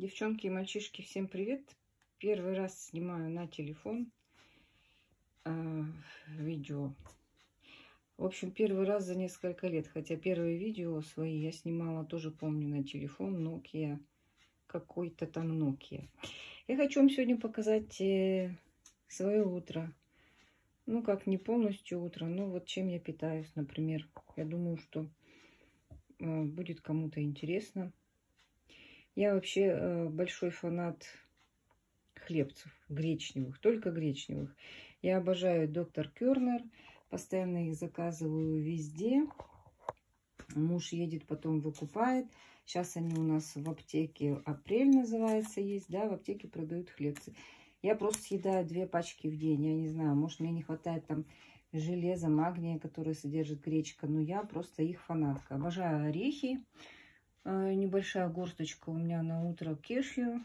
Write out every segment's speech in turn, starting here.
Девчонки и мальчишки, всем привет! Первый раз снимаю на телефон э, видео. В общем, первый раз за несколько лет, хотя первые видео свои я снимала, тоже помню, на телефон Nokia, какой-то там Nokia. Я хочу вам сегодня показать э, свое утро. Ну, как не полностью утро, но вот чем я питаюсь, например. Я думаю, что э, будет кому-то интересно. Я вообще э, большой фанат хлебцев гречневых, только гречневых. Я обожаю доктор Кернер, постоянно их заказываю везде. Муж едет, потом выкупает. Сейчас они у нас в аптеке, апрель называется, есть, да, в аптеке продают хлебцы. Я просто съедаю две пачки в день, я не знаю, может мне не хватает там железа, магния, который содержит гречка, но я просто их фанатка. Обожаю орехи. А, небольшая горсточка у меня на утро кешью.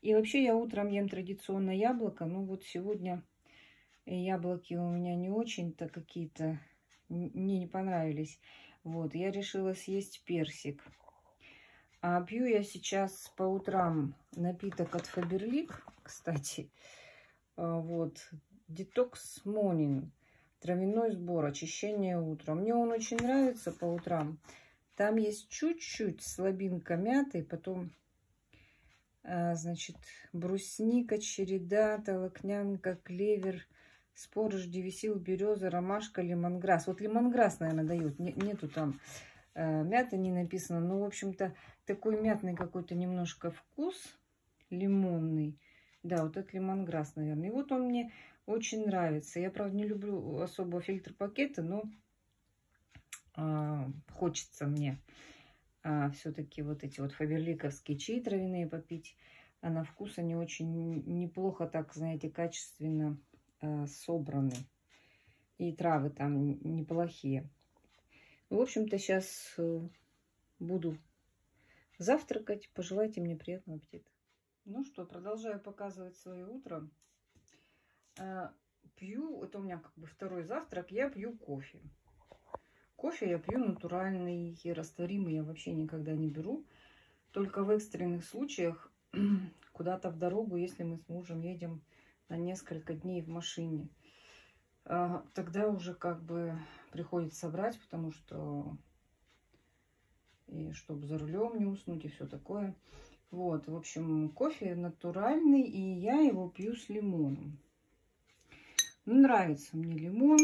И вообще я утром ем традиционно яблоко. Ну вот сегодня яблоки у меня не очень-то какие-то, мне не понравились. Вот, я решила съесть персик. А пью я сейчас по утрам напиток от Фаберлик, кстати. А, вот, детокс Morning. Травяной сбор, очищение утром. Мне он очень нравится по утрам. Там есть чуть-чуть слабинка мяты, потом, а, значит, брусника, череда, толокнянка, клевер, спорож, девисил, береза, ромашка, лимонграсс. Вот лимонграсс, наверное, дают. Нету там э, мяты не написано. Но, в общем-то, такой мятный какой-то немножко вкус, лимонный. Да, вот этот лимонграсс, наверное. И вот он мне очень нравится. Я, правда, не люблю особо фильтр пакета, но а, хочется мне а, все-таки вот эти вот фаберликовские чаи травяные попить. А на вкус они очень неплохо так, знаете, качественно а, собраны. И травы там неплохие. В общем-то, сейчас э, буду завтракать. Пожелайте мне приятного аппетита. Ну что, продолжаю показывать свое утро. Пью, это у меня как бы второй завтрак, я пью кофе. Кофе я пью натуральный, растворимый я вообще никогда не беру. Только в экстренных случаях куда-то в дорогу, если мы с мужем едем на несколько дней в машине. А, тогда уже как бы приходится брать, потому что и чтобы за рулем не уснуть и все такое. Вот, в общем, кофе натуральный, и я его пью с лимоном. Нравится мне лимон.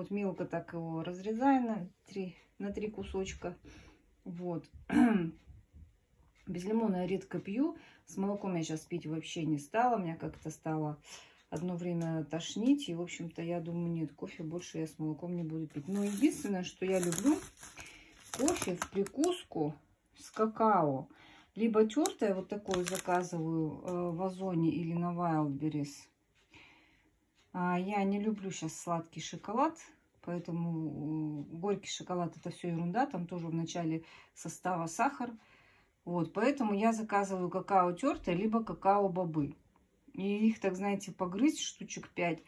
Вот, мелко так его разрезаю на три, на три кусочка. Вот. Без лимона я редко пью. С молоком я сейчас пить вообще не стала. Меня как-то стало одно время тошнить. И, в общем-то, я думаю, нет, кофе больше я с молоком не буду пить. Но единственное, что я люблю, кофе в прикуску с какао. Либо тертое, вот такое заказываю э, в Озоне или на Wildberries. А, я не люблю сейчас сладкий шоколад, поэтому горький шоколад это все ерунда. Там тоже в начале состава сахар. Вот, поэтому я заказываю какао тертое, либо какао-бобы. И их, так знаете, погрызть штучек 5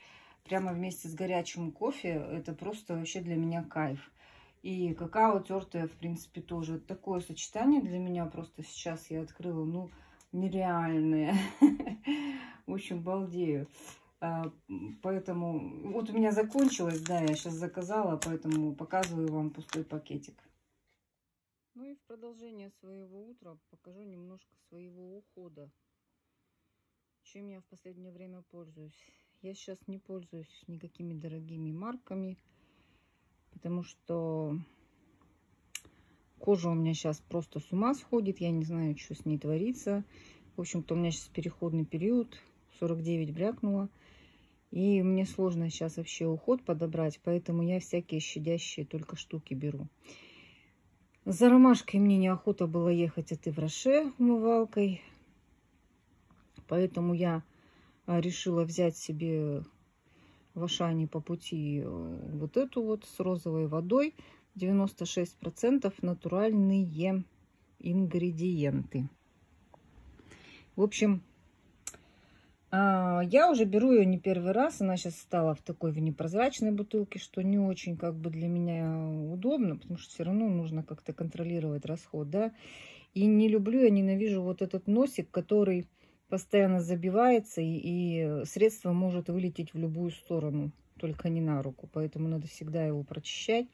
прямо вместе с горячим кофе. Это просто вообще для меня кайф. И какао тертое, в принципе, тоже. Такое сочетание для меня просто сейчас я открыла, ну, нереальное. В общем, балдею. А, поэтому вот у меня закончилось, да, я сейчас заказала, поэтому показываю вам пустой пакетик. Ну и в продолжение своего утра покажу немножко своего ухода. Чем я в последнее время пользуюсь. Я сейчас не пользуюсь никакими дорогими марками, потому что кожа у меня сейчас просто с ума сходит. Я не знаю, что с ней творится. В общем-то, у меня сейчас переходный период. 49 брякнула. И мне сложно сейчас вообще уход подобрать, поэтому я всякие щадящие только штуки беру. За ромашкой мне неохота было ехать от Ивраше умывалкой. Поэтому я а, решила взять себе в Ашане по пути э, вот эту вот с розовой водой. 96% натуральные ингредиенты. В общем, я уже беру ее не первый раз. Она сейчас стала в такой в непрозрачной бутылке, что не очень как бы для меня удобно, потому что все равно нужно как-то контролировать расход, да. И не люблю, я ненавижу вот этот носик, который постоянно забивается, и, и средство может вылететь в любую сторону, только не на руку. Поэтому надо всегда его прочищать.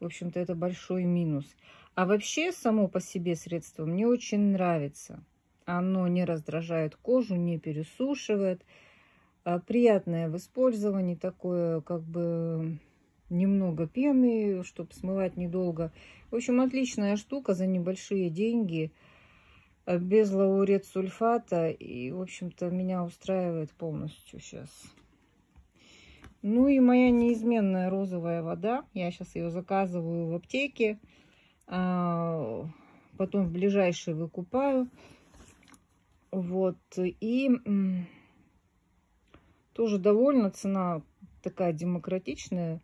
В общем-то, это большой минус. А вообще, само по себе средство мне очень нравится. Оно не раздражает кожу, не пересушивает. А приятное в использовании, такое как бы немного пены, чтобы смывать недолго. В общем, отличная штука за небольшие деньги, а без лаурет сульфата. И, в общем-то, меня устраивает полностью сейчас. Ну и моя неизменная розовая вода. Я сейчас ее заказываю в аптеке. А, потом в ближайшей выкупаю. Вот. И тоже довольно цена такая демократичная.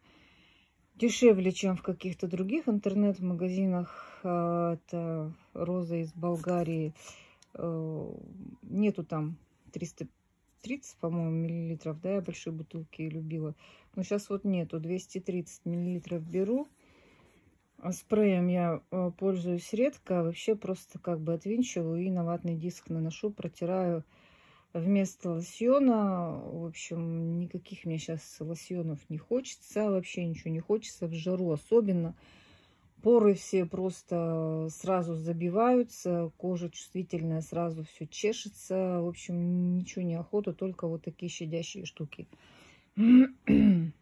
Дешевле, чем в каких-то других интернет-магазинах. А, это роза из Болгарии. Э, нету там 300 30, по-моему, миллилитров, да, я большие бутылки любила. Но сейчас вот нету, 230 миллилитров беру. А спреем я э, пользуюсь редко, а вообще просто как бы отвинчиваю и на ватный диск наношу, протираю вместо лосьона. В общем, никаких мне сейчас лосьонов не хочется, вообще ничего не хочется в жару особенно. Поры все просто сразу забиваются, кожа чувствительная, сразу все чешется. В общем, ничего не охота, только вот такие щадящие штуки.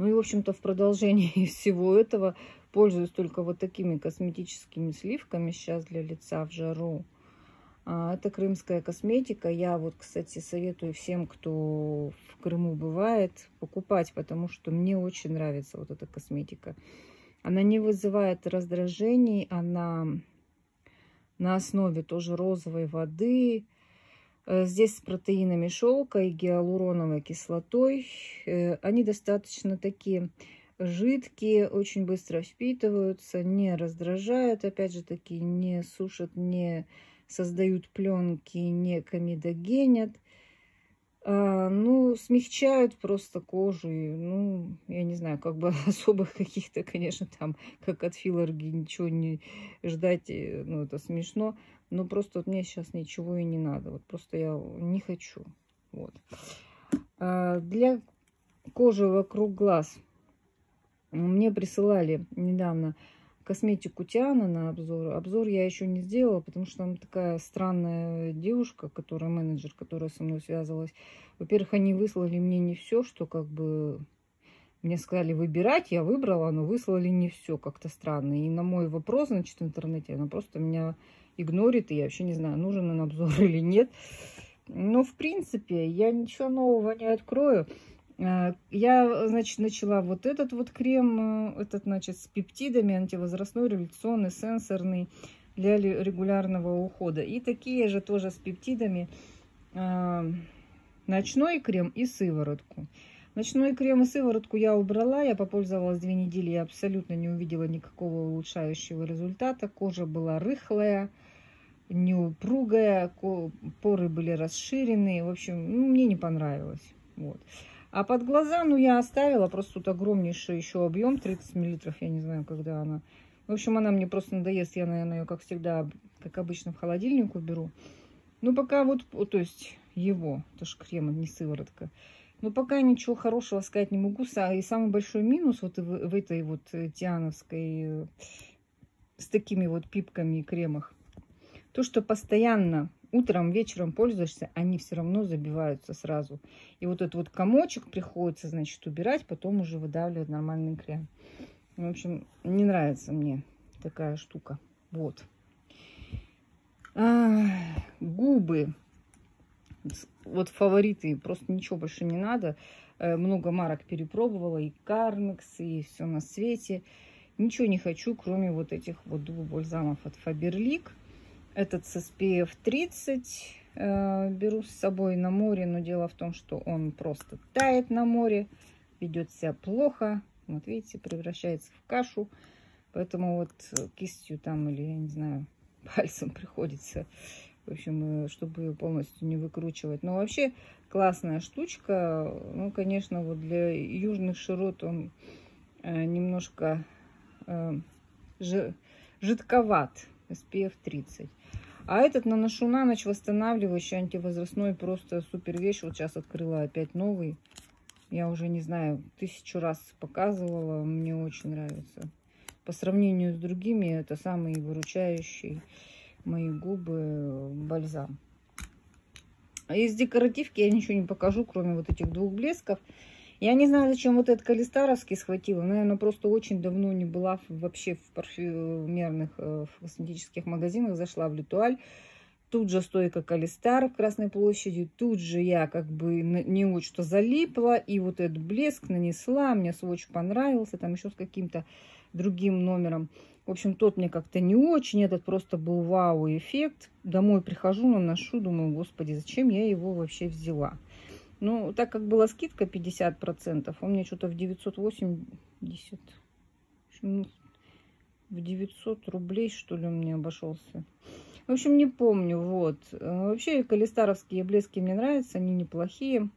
Ну и, в общем-то, в продолжении всего этого пользуюсь только вот такими косметическими сливками сейчас для лица в жару. А, это крымская косметика. Я вот, кстати, советую всем, кто в Крыму бывает, покупать, потому что мне очень нравится вот эта косметика. Она не вызывает раздражений, она на основе тоже розовой воды. Э, здесь с протеинами шелка и гиалуроновой кислотой. Э, они достаточно такие жидкие, очень быстро впитываются, не раздражают, опять же таки, не сушат, не создают пленки, не комедогенят. А, ну, смягчают просто кожу. И, ну, я не знаю, как бы особых каких-то, конечно, там, как от филлерги, ничего не ждать, ну, это смешно. Но просто вот мне сейчас ничего и не надо. Вот просто я не хочу. Вот. А, для кожи вокруг глаз мне присылали недавно косметику Тиана на обзор. Обзор я еще не сделала, потому что там такая странная девушка, которая менеджер, которая со мной связывалась. Во-первых, они выслали мне не все, что как бы мне сказали выбирать, я выбрала, но выслали не все, как-то странно. И на мой вопрос, значит, в интернете, она просто меня игнорит, и я вообще не знаю, нужен он обзор или нет. Но, в принципе, я ничего нового не открою. Э, я, значит, начала вот этот вот крем, э, этот, значит, с пептидами, антивозрастной, революционный, сенсорный для регулярного ухода. И такие же тоже с пептидами э, ночной крем и сыворотку. Ночной крем и сыворотку я убрала, я попользовалась две недели, я абсолютно не увидела никакого улучшающего результата. Кожа была рыхлая, неупругая, поры были расширены. В общем, ну, мне не понравилось. Вот. А под глаза, ну, я оставила, просто тут огромнейший еще объем, 30 миллилитров, я не знаю, когда она. В общем, она мне просто надоест, я, наверное, ее, как всегда, как обычно, в холодильник уберу. Ну, пока вот, то есть его, это же крем, а не сыворотка. Но пока ничего хорошего сказать не могу. И самый большой минус вот в, в этой вот э, тиановской, э, с такими вот пипками и кремах, то, что постоянно утром, вечером пользуешься, они все равно забиваются сразу. И вот этот вот комочек приходится, значит, убирать, потом уже выдавливать нормальный крем. В общем, не нравится мне такая штука. Вот. А, губы. Вот фавориты. Просто ничего больше не надо. Э, много марок перепробовала. И Кармекс, и все на свете. Ничего не хочу, кроме вот этих вот двух бальзамов от Faberlic. Этот с SPF 30 э, беру с собой на море, но дело в том, что он просто тает на море, ведет себя плохо. Вот видите, превращается в кашу. Поэтому вот кистью там или, я не знаю, пальцем приходится, в общем, э, чтобы ее полностью не выкручивать. Но вообще классная штучка. Ну, конечно, вот для южных широт он э, немножко э, жидковат SPF 30. А этот наношу на ночь восстанавливающий, антивозрастной, просто супер вещь. Вот сейчас открыла опять новый. Я уже не знаю, тысячу раз показывала, мне очень нравится. По сравнению с другими, это самый выручающий мои губы бальзам. А из декоративки я ничего не покажу, кроме вот этих двух блесков. Я не знаю, зачем вот этот калистаровский схватила. Наверное, просто очень давно не была вообще в парфюмерных в косметических магазинах. Зашла в Литуаль. Тут же стойка Калистар в Красной площади. Тут же я как бы не очень что залипла. И вот этот блеск нанесла. Мне сводч понравился. Там еще с каким-то другим номером. В общем, тот мне как-то не очень. Этот просто был вау-эффект. Домой прихожу, наношу. Думаю, господи, зачем я его вообще взяла? Ну, так как была скидка 50%, он мне что-то в 980... В 900 рублей, что ли, мне обошелся. В общем, не помню, вот. Э, вообще, калистаровские блески мне нравятся, они неплохие.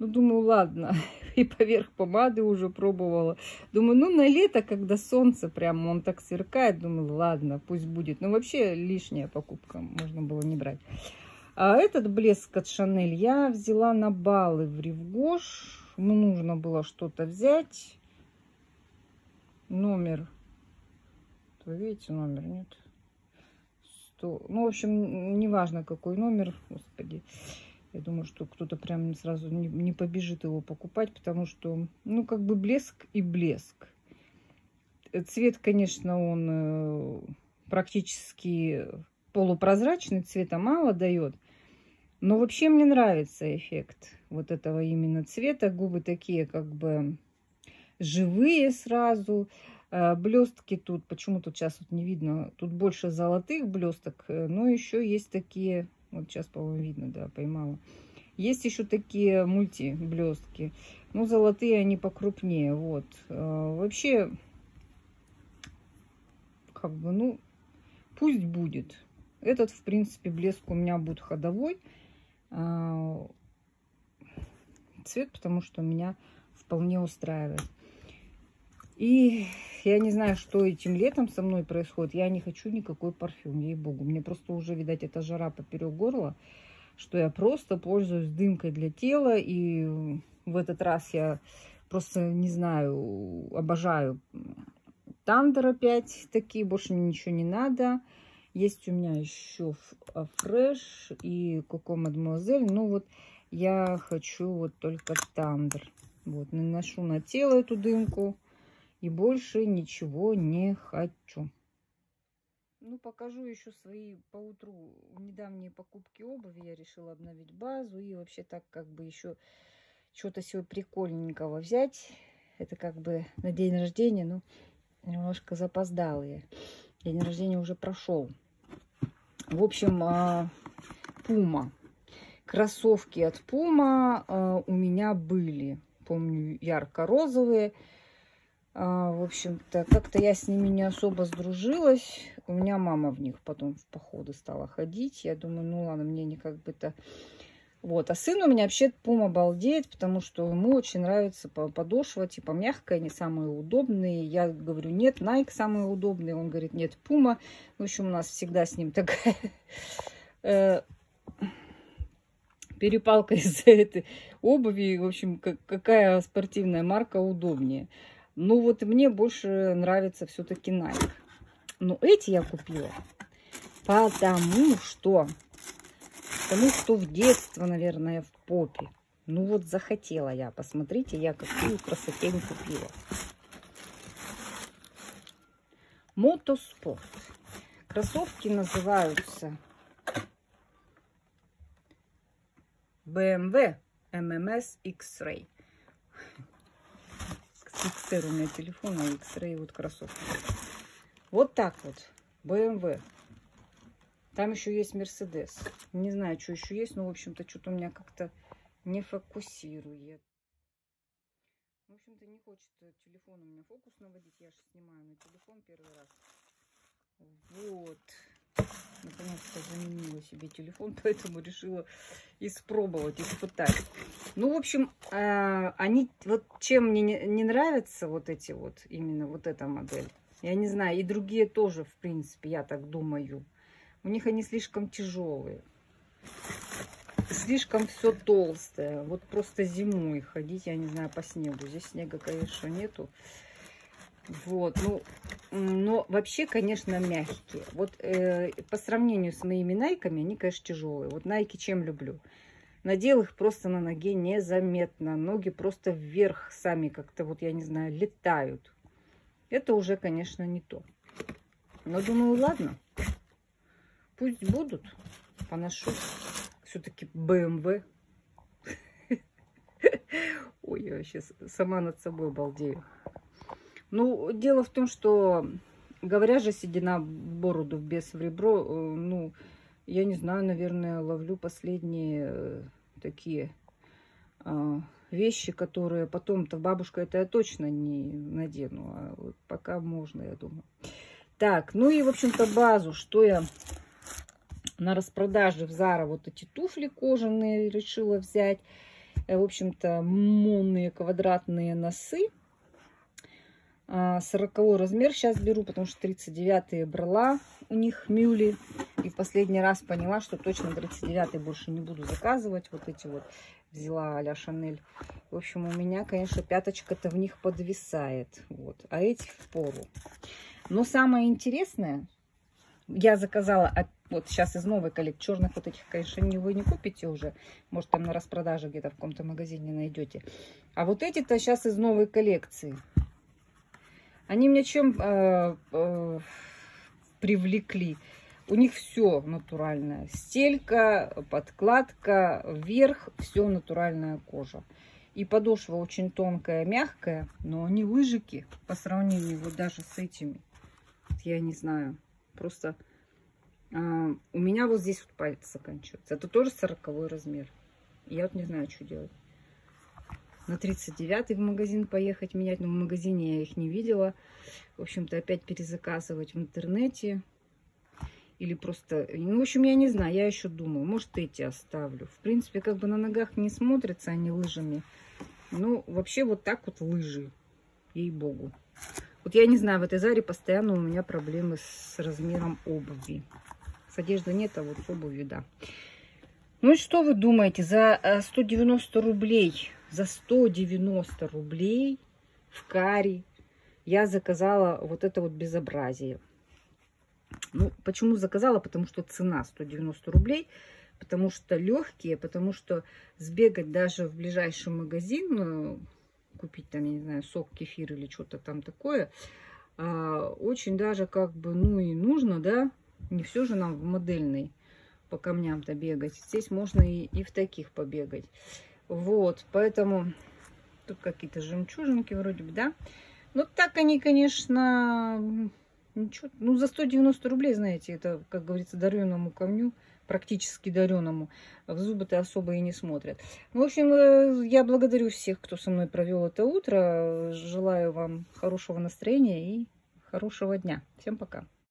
Ну, думаю, ладно. И поверх помады уже пробовала. Думаю, ну, на лето, когда солнце прям, он так сверкает, думаю, ладно, пусть будет. Но вообще лишняя покупка, можно было не брать. А этот блеск от Шанель я взяла на баллы в Ревгош. Ну, нужно было что-то взять. Номер. Вы видите номер, нет? что, ну, в общем, неважно какой номер, господи, я думаю, что кто-то прям сразу не, не побежит его покупать, потому что, ну, как бы блеск и блеск. Цвет, конечно, он э, практически полупрозрачный, цвета мало дает. Но вообще мне нравится эффект вот этого именно цвета. Губы такие как бы живые сразу. Э, блестки тут, почему тут сейчас вот не видно, тут больше золотых блесток, э, но еще есть такие, вот сейчас, по-моему, видно, да, поймала. Есть еще такие мульти блестки, ну, золотые они покрупнее, вот. Э, вообще, как бы, ну, пусть будет. Этот, в принципе, блеск у меня будет ходовой цвет, потому что меня вполне устраивает. И я не знаю, что этим летом со мной происходит. Я не хочу никакой парфюм, ей-богу. Мне просто уже, видать, эта жара поперек горла, что я просто пользуюсь дымкой для тела. И в этот раз я просто, не знаю, обожаю Tendre опять-таки. Больше мне ничего не надо. Есть у меня еще Fraîche и Coco Mademoiselle. Ну вот я хочу вот только Tendre. Вот, наношу на тело эту дымку. И больше ничего не хочу. Ну, покажу еще свои поутру недавние покупки обуви. Я решила обновить базу. И вообще так как бы еще что-то себе прикольненького взять. Это как бы на день рождения, ну, немножко запоздалые. День рождения уже прошел. В общем, Пума. Кроссовки от Пума у меня были. Помню, ярко-розовые. А, в общем-то, как-то я с ними не особо сдружилась. У меня мама в них потом в походы стала ходить. Я думаю, ну ладно, мне не как бы-то... Вот, а сын у меня вообще пум обалдеет, потому что ему очень нравится подошва, типа мягкая, не самые удобные. Я говорю, нет, Nike самые удобные. Он говорит, нет, пума. В общем, у нас всегда с ним такая э, перепалка из-за этой обуви. В общем, какая спортивная марка удобнее. Ну вот мне больше нравится все-таки Nike. Но эти я купила, потому что, потому что в детство, наверное, в попе. Ну вот захотела я. Посмотрите, я какую красотень купила. Мотоспорт. Кроссовки называются BMW MMS X-Ray. XR у меня телефон, а X-Ray вот кроссовки. Вот так вот. BMW. Там еще есть Mercedes. Не знаю, что еще есть, но, в общем-то, что-то у меня как-то не фокусирует. В общем-то, не хочет телефон у меня фокус наводить. Я же снимаю на телефон первый раз. Вот. Наконец-то заменила себе телефон, поэтому решила испробовать, испытать. Ну, в общем, а, они, вот чем мне не, не нравятся вот эти вот, именно вот эта модель. Я не знаю, и другие тоже, в принципе, я так думаю. У них они слишком тяжелые. Слишком все толстое. Вот просто зимой ходить, я не знаю, по снегу. Здесь снега, конечно, нету. Вот, ну, но вообще, конечно, мягкие. Вот э, по сравнению с моими найками, они, конечно, тяжелые. Вот найки чем люблю? Надел их просто на ноге незаметно. Ноги просто вверх сами как-то, вот я не знаю, летают. Это уже, конечно, не то. Но думаю, ладно. Пусть будут. Поношу. Все-таки BMW. Ой, я сейчас сама над собой балдею. Ну, дело в том, что, говоря же, седина в бороду, в бес в ребро, э, ну, я не знаю, наверное, ловлю последние э, такие э, вещи, которые потом-то бабушка это я точно не надену, а вот пока можно, я думаю. Так, ну и, в общем-то, базу, что я на распродаже в Зара вот эти туфли кожаные решила взять. В общем-то, монные квадратные носы 40 а, размер сейчас беру, потому что 39 брала у них мюли. И последний раз поняла, что точно 39 больше не буду заказывать. Вот эти вот взяла а-ля Шанель. В общем, у меня, конечно, пяточка-то в них подвисает. Вот. А эти в пору. Но самое интересное, я заказала вот сейчас из новой коллекции. Черных вот этих, конечно, не, вы не купите уже. Может, там на распродаже где-то в каком-то магазине найдете. А вот эти-то сейчас из новой коллекции. Они меня чем э, э, привлекли? У них все натуральное. Стелька, подкладка, верх, все натуральная кожа. И подошва очень тонкая, мягкая, но они лыжики по сравнению вот даже с этими. Я не знаю. Просто э, у меня вот здесь вот палец заканчивается. Это тоже 40 размер. Я вот не знаю, что делать на 39 в магазин поехать менять. Но в магазине я их не видела. В общем-то, опять перезаказывать в интернете. Или просто... Ну, в общем, я не знаю, я еще думаю. Может, эти оставлю. В принципе, как бы на ногах не смотрятся они лыжами. Ну, вообще вот так вот лыжи. Ей-богу. Вот я не знаю, в этой Заре постоянно у меня проблемы с размером обуви. С одеждой нет, а вот с обувью, да. Ну и что вы думаете, за 190 э, рублей за 190 рублей в каре я заказала вот это вот безобразие. Ну, почему заказала? Потому что цена 190 рублей, потому что легкие, потому что сбегать даже в ближайший магазин, э, купить там, я не знаю, сок, кефир или что-то там такое, а, очень даже как бы, ну и нужно, да, не все же нам в модельной по камням-то бегать. Здесь можно и, и в таких побегать. Вот, поэтому тут какие-то жемчужинки вроде бы, да. Ну, так они, конечно, ничего, ну, за 190 рублей, знаете, это, как говорится, дареному камню, практически дареному, в зубы-то особо и не смотрят. В общем, э, я благодарю всех, кто со мной провел это утро. Желаю вам хорошего настроения и хорошего дня. Всем пока.